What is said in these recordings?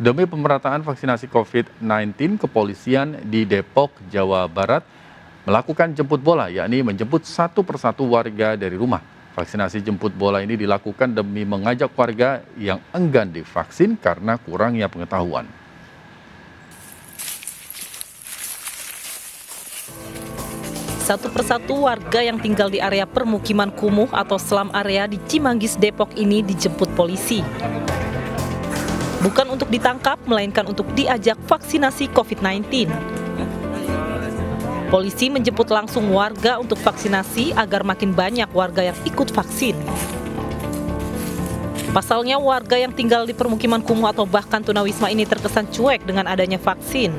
Demi pemerataan vaksinasi COVID-19, kepolisian di Depok, Jawa Barat melakukan jemput bola, yakni menjemput satu persatu warga dari rumah. Vaksinasi jemput bola ini dilakukan demi mengajak warga yang enggan divaksin karena kurangnya pengetahuan. Satu persatu warga yang tinggal di area permukiman kumuh atau selam area di Cimanggis, Depok ini dijemput polisi. Bukan untuk ditangkap, melainkan untuk diajak vaksinasi COVID-19. Polisi menjemput langsung warga untuk vaksinasi agar makin banyak warga yang ikut vaksin. Pasalnya warga yang tinggal di permukiman kumuh atau bahkan tunawisma ini terkesan cuek dengan adanya vaksin.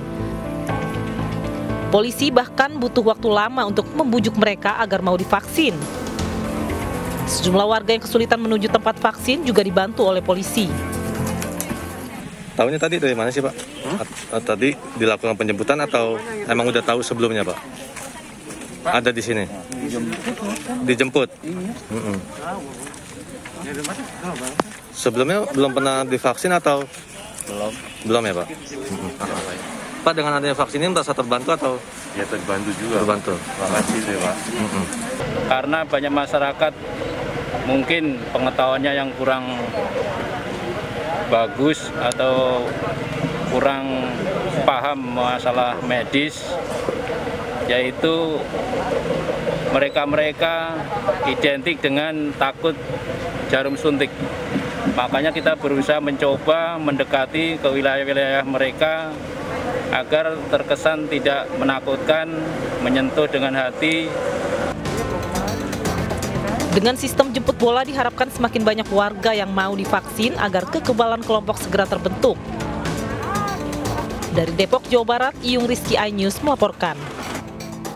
Polisi bahkan butuh waktu lama untuk membujuk mereka agar mau divaksin. Sejumlah warga yang kesulitan menuju tempat vaksin juga dibantu oleh polisi. Tahunya tadi dari mana sih Pak? Hmm? Tadi dilakukan penjemputan atau emang udah tahu sebelumnya Pak? Ada di sini? Dijemput? Mm -mm. Sebelumnya belum pernah divaksin atau? Belum. Belum ya Pak? Mm. Pak dengan adanya vaksin ini merasa terbantu atau? Ya terbantu juga. Terbantu. Terima kasih deh Pak. -mm. Karena banyak masyarakat mungkin pengetahuannya yang kurang bagus atau kurang paham masalah medis yaitu mereka-mereka identik dengan takut jarum suntik. Makanya kita berusaha mencoba mendekati ke wilayah-wilayah mereka agar terkesan tidak menakutkan, menyentuh dengan hati. Dengan sistem jemput bola diharapkan semakin banyak warga yang mau divaksin agar kekebalan kelompok segera terbentuk. Dari Depok, Jawa Barat, Iyung Rizky iNews melaporkan.